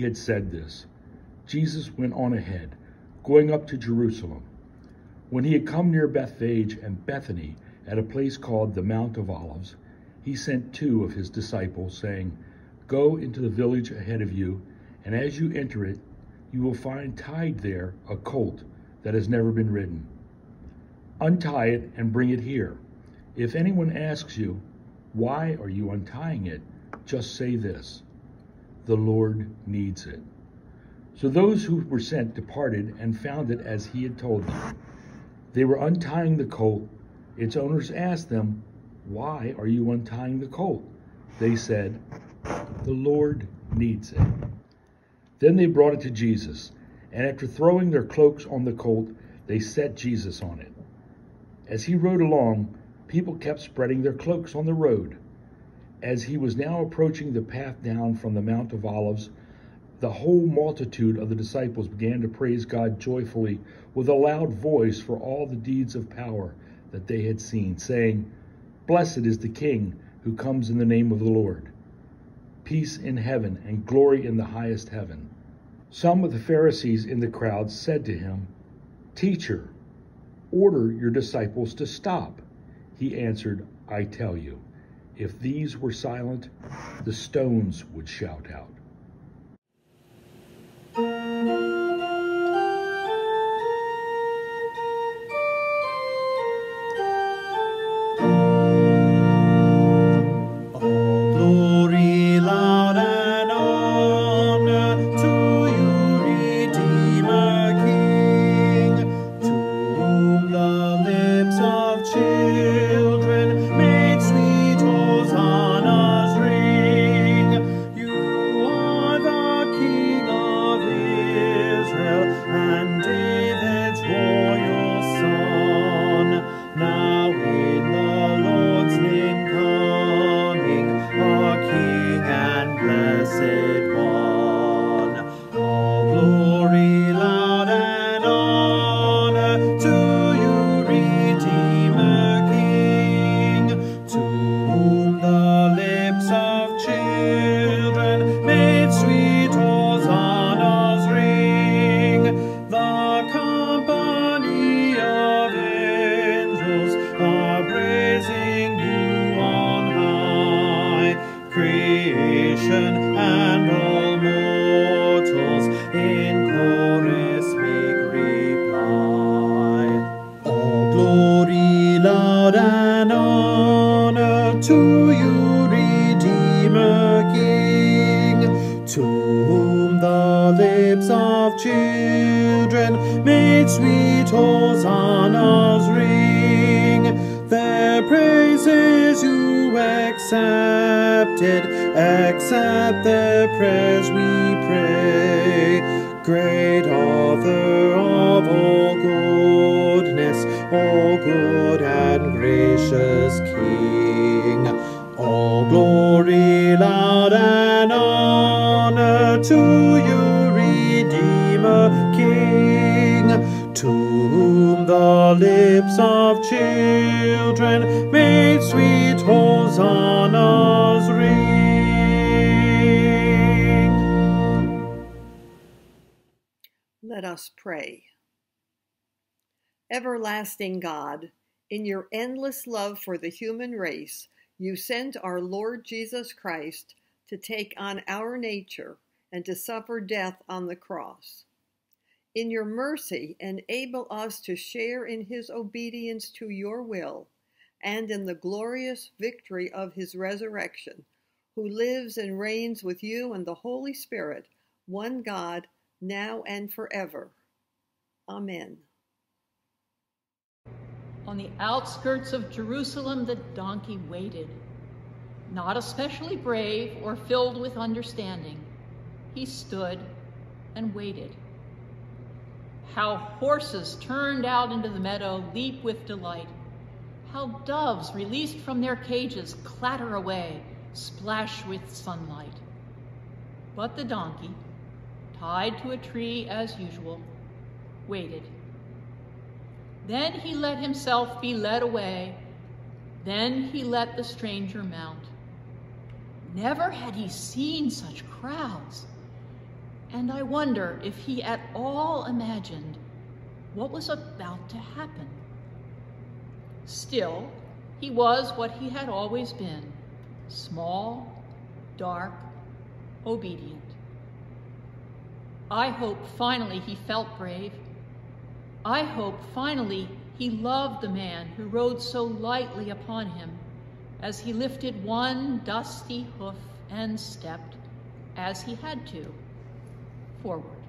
He had said this, Jesus went on ahead, going up to Jerusalem. When he had come near Bethphage and Bethany, at a place called the Mount of Olives, he sent two of his disciples, saying, Go into the village ahead of you, and as you enter it, you will find tied there a colt that has never been ridden. Untie it and bring it here. If anyone asks you, Why are you untying it? just say this The Lord needs it. So those who were sent departed and found it as he had told them. They were untying the colt. Its owners asked them, Why are you untying the colt? They said, The Lord needs it. Then they brought it to Jesus, and after throwing their cloaks on the colt, they set Jesus on it. As he rode along, people kept spreading their cloaks on the road. As he was now approaching the path down from the Mount of Olives, the whole multitude of the disciples began to praise God joyfully with a loud voice for all the deeds of power that they had seen, saying, Blessed is the King who comes in the name of the Lord. Peace in heaven and glory in the highest heaven. Some of the Pharisees in the crowd said to him, Teacher, order your disciples to stop. He answered, I tell you, if these were silent, the stones would shout out. blessed one. Accept their prayers, we pray. Great author of all goodness, all good and gracious King, all glory, loud and honor to you, Redeemer, King, to whom the lips of children made sweet hosannas us pray. Everlasting God, in your endless love for the human race, you sent our Lord Jesus Christ to take on our nature and to suffer death on the cross. In your mercy, enable us to share in his obedience to your will and in the glorious victory of his resurrection, who lives and reigns with you and the Holy Spirit, one God, now and forever. Amen. On the outskirts of Jerusalem, the donkey waited. Not especially brave or filled with understanding, he stood and waited. How horses turned out into the meadow leap with delight. How doves released from their cages clatter away, splash with sunlight. But the donkey, tied to a tree as usual, waited. Then he let himself be led away. Then he let the stranger mount. Never had he seen such crowds. and I wonder if he at all imagined what was about to happen. Still, he was what he had always been small, dark, obedient. I hope finally he felt brave. I hope finally he loved the man who rode so lightly upon him as he lifted one dusty hoof and stepped, as he had to, forward.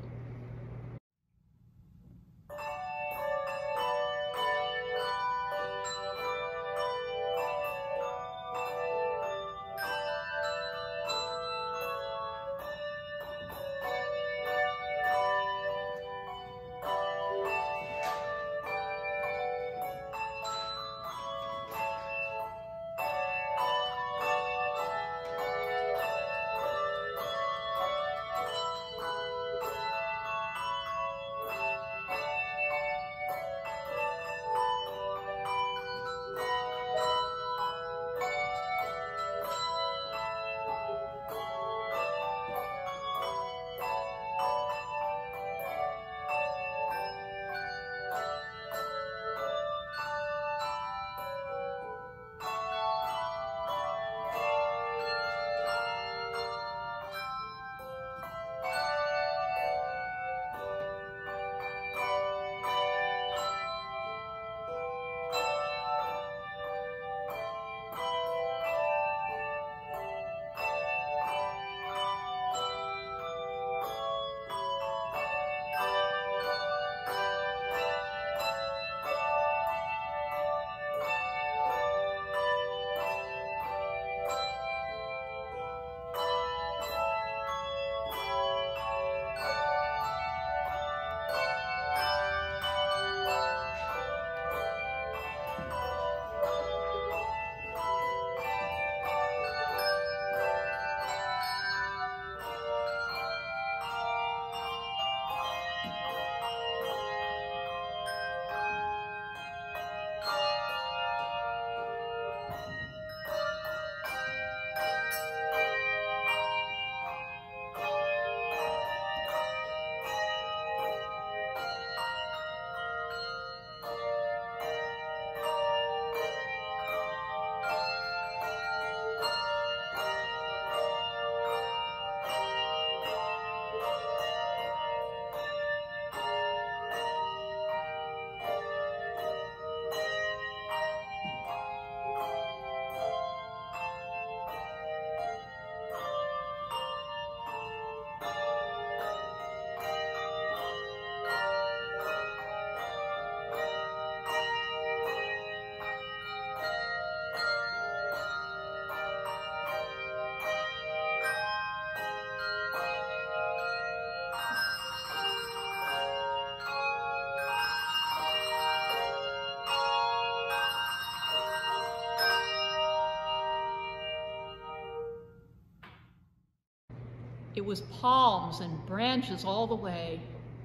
It was palms and branches all the way,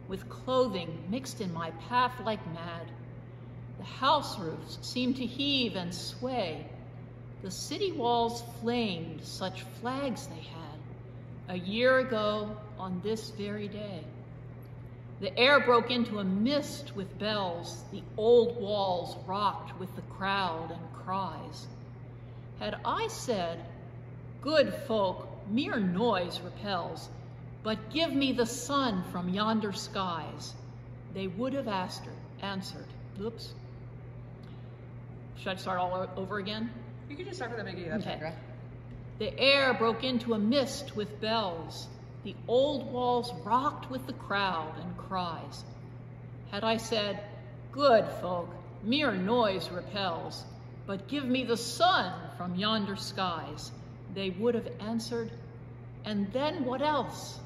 with clothing mixed in my path like mad. The house roofs seemed to heave and sway. The city walls flamed, such flags they had, a year ago on this very day. The air broke into a mist with bells. The old walls rocked with the crowd and cries. Had I said, Good folk, mere noise repels, but give me the sun from yonder skies, they would have asked her, answered, oops. Should I start all over again? You can just start from the beginning. That's Okay. okay. The air broke into a mist with bells. The old walls rocked with the crowd and cries. Had I said, Good folk, mere noise repels, but give me the sun from yonder skies, they would have answered, And then what else?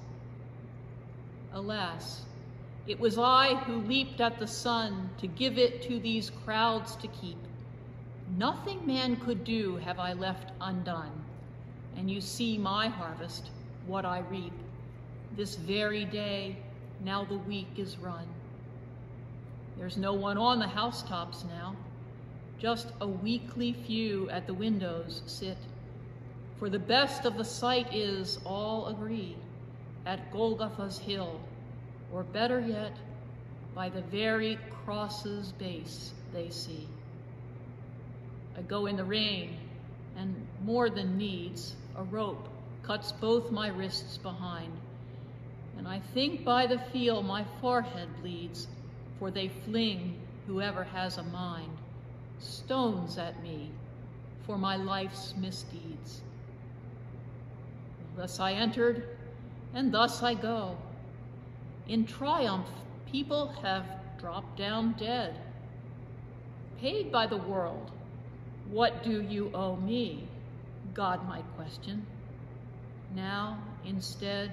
Alas, it was I who leaped at the sun to give it to these crowds to keep. Nothing man could do have I left undone. And you see my harvest, what I reap. This very day, now the week is run. There's no one on the housetops now. Just a weakly few at the windows sit. For the best of the sight is, all agree, at Golgotha's hill, or better yet, by the very cross's base they see. I go in the rain, and more than needs, a rope cuts both my wrists behind. And I think by the feel my forehead bleeds, for they fling, whoever has a mind, stones at me for my life's misdeeds. Thus I entered, and thus I go. In triumph, people have dropped down dead. Paid by the world, what do you owe me? God might question. Now, instead,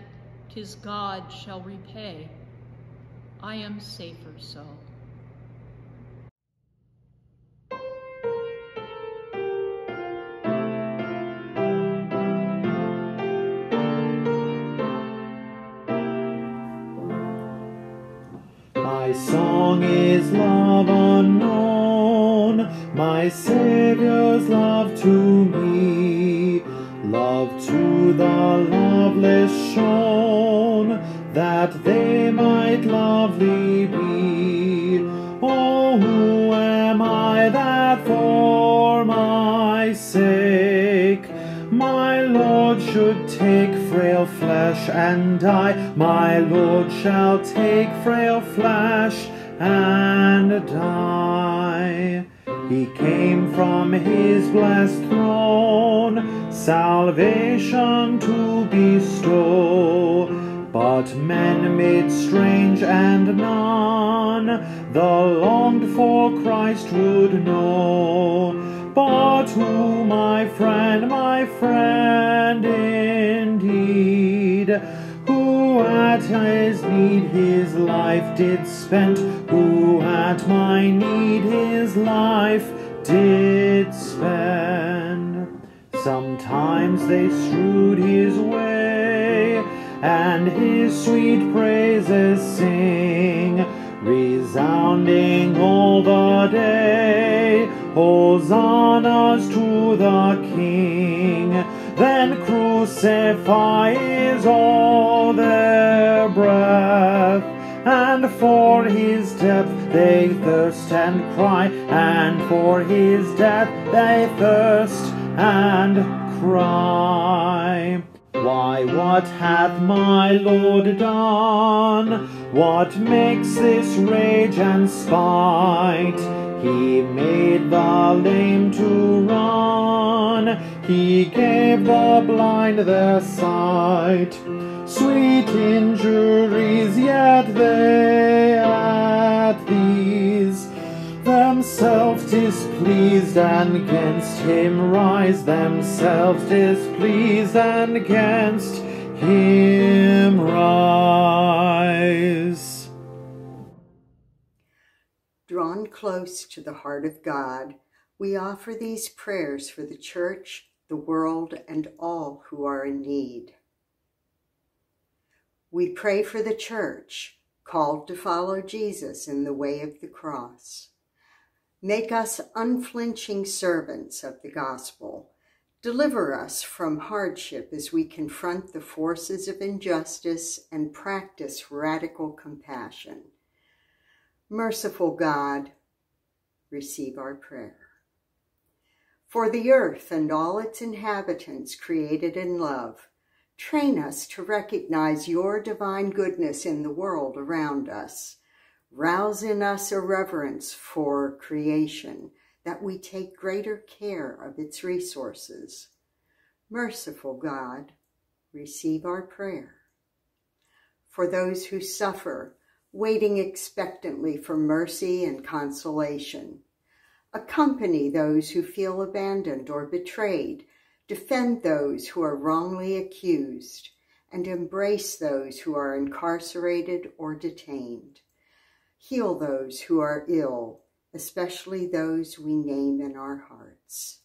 tis God shall repay. I am safer so. My Savior's love to me, love to the loveless shown, that they might lovely be. Oh, who am I that for my sake my Lord should take frail flesh and die? My Lord shall take frail flesh and die. He came from his blessed throne, salvation to bestow. But men made strange and none the longed for Christ would know. But who, my friend, my friend indeed, who at his need his life did spend, who at my need his life did spend. Sometimes they strewed his way, and his sweet praises sing, resounding all the day. Hosannas to the King. Then crucify is all their breath, and for his death they thirst and cry, and for his death they thirst and cry. Why, what hath my Lord done? What makes this rage and spite? He made the lame to run, He gave the blind their sight. Sweet injuries, yet they at these themselves displeased and against him rise, themselves displeased and against him rise. Drawn close to the heart of God, we offer these prayers for the church, the world, and all who are in need. We pray for the church, called to follow Jesus in the way of the cross. Make us unflinching servants of the gospel. Deliver us from hardship as we confront the forces of injustice and practice radical compassion. Merciful God, receive our prayer. For the earth and all its inhabitants created in love, train us to recognize your divine goodness in the world around us. Rouse in us a reverence for creation, that we take greater care of its resources. Merciful God, receive our prayer. For those who suffer, waiting expectantly for mercy and consolation, accompany those who feel abandoned or betrayed, defend those who are wrongly accused, and embrace those who are incarcerated or detained. Heal those who are ill, especially those we name in our hearts.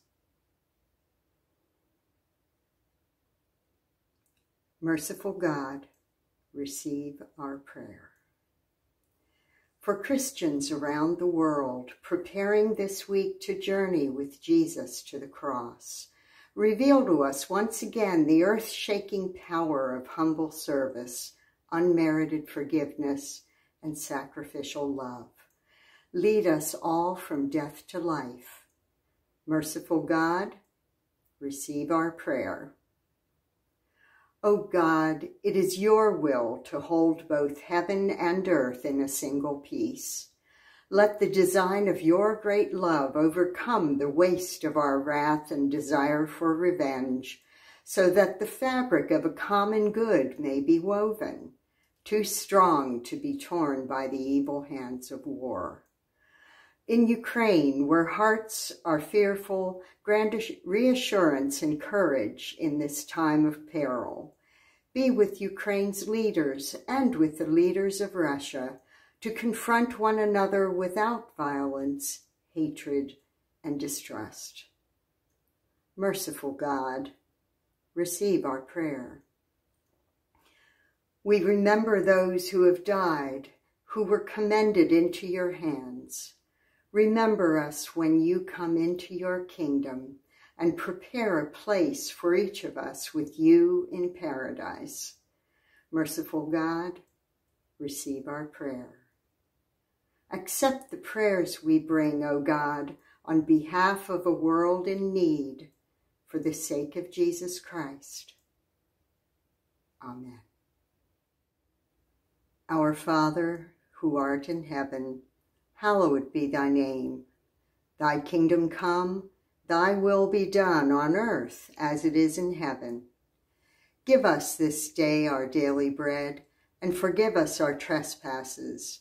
Merciful God, receive our prayer. For Christians around the world preparing this week to journey with Jesus to the cross, Reveal to us once again the earth shaking power of humble service, unmerited forgiveness, and sacrificial love. Lead us all from death to life. Merciful God, receive our prayer. O God, it is your will to hold both heaven and earth in a single peace. Let the design of your great love overcome the waste of our wrath and desire for revenge, so that the fabric of a common good may be woven, too strong to be torn by the evil hands of war. In Ukraine, where hearts are fearful, grant reassurance and courage in this time of peril. Be with Ukraine's leaders and with the leaders of Russia to confront one another without violence, hatred, and distrust. Merciful God, receive our prayer. We remember those who have died, who were commended into your hands. Remember us when you come into your kingdom and prepare a place for each of us with you in paradise. Merciful God, receive our prayer. Accept the prayers we bring, O God, on behalf of a world in need, for the sake of Jesus Christ. Amen. Our Father, who art in heaven, hallowed be thy name. Thy kingdom come, thy will be done on earth as it is in heaven. Give us this day our daily bread, and forgive us our trespasses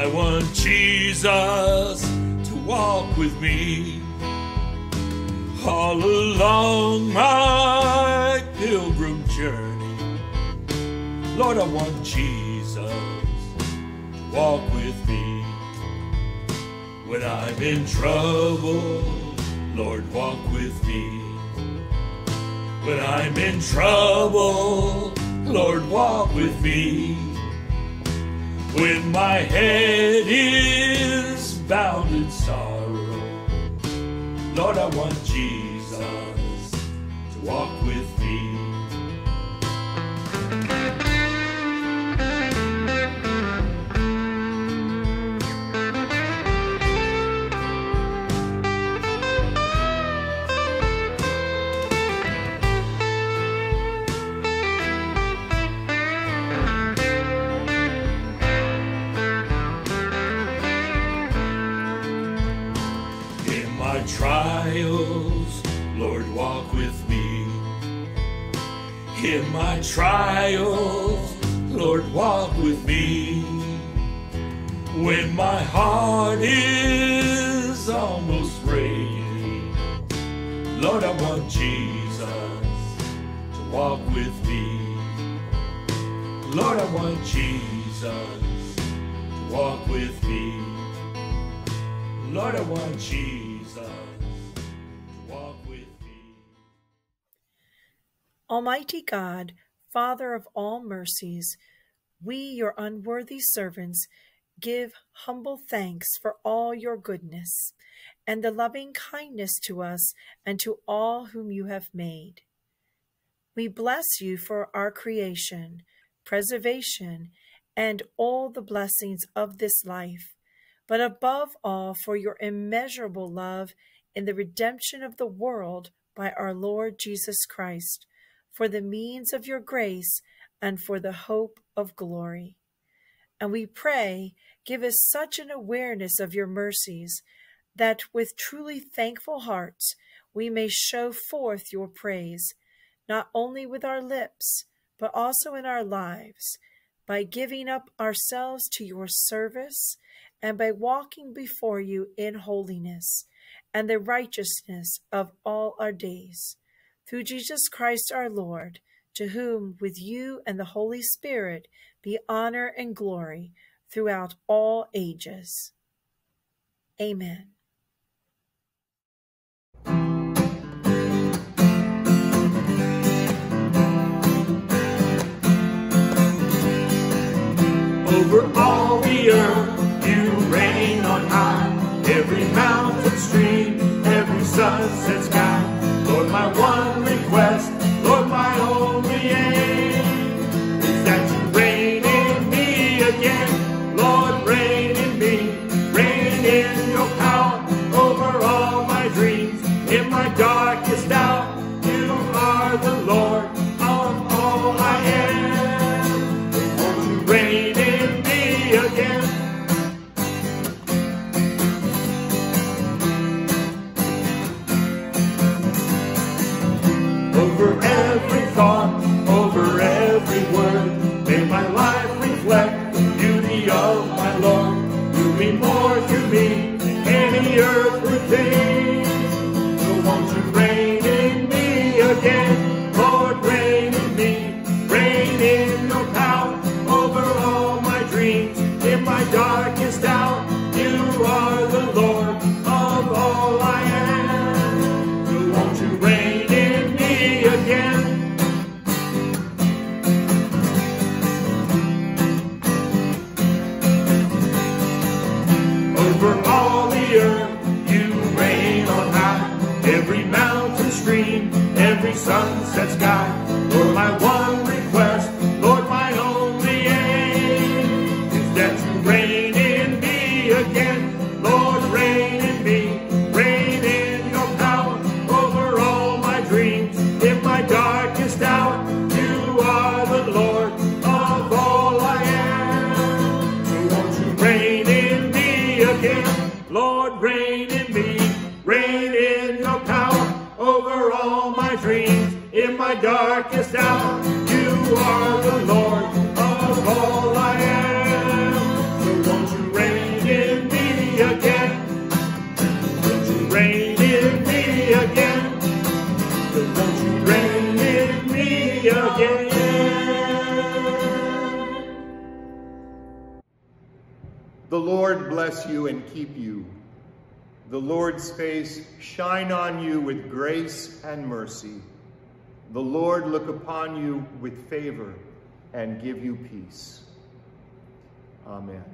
I want Jesus to walk with me all along my pilgrim journey. Lord, I want Jesus to walk with me when I'm in trouble. Lord, walk with me when I'm in trouble. Lord, walk with me. When my head is bound in sorrow, Lord, I want Jesus to walk trials, Lord, walk with me. When my heart is almost breaking, Lord, I want Jesus to walk with me. Lord, I want Jesus to walk with me. Lord, I want Jesus. To walk with me. Almighty God, Father of all mercies, we, your unworthy servants, give humble thanks for all your goodness and the loving kindness to us and to all whom you have made. We bless you for our creation, preservation, and all the blessings of this life, but above all for your immeasurable love in the redemption of the world by our Lord Jesus Christ for the means of your grace and for the hope of glory. And we pray, give us such an awareness of your mercies that with truly thankful hearts we may show forth your praise, not only with our lips, but also in our lives, by giving up ourselves to your service and by walking before you in holiness and the righteousness of all our days through Jesus Christ our Lord, to whom, with you and the Holy Spirit, be honor and glory throughout all ages. Amen. Over all the earth, you reign on high, every mountain, stream, every sunset sky. you and keep you. The Lord's face shine on you with grace and mercy. The Lord look upon you with favor and give you peace. Amen.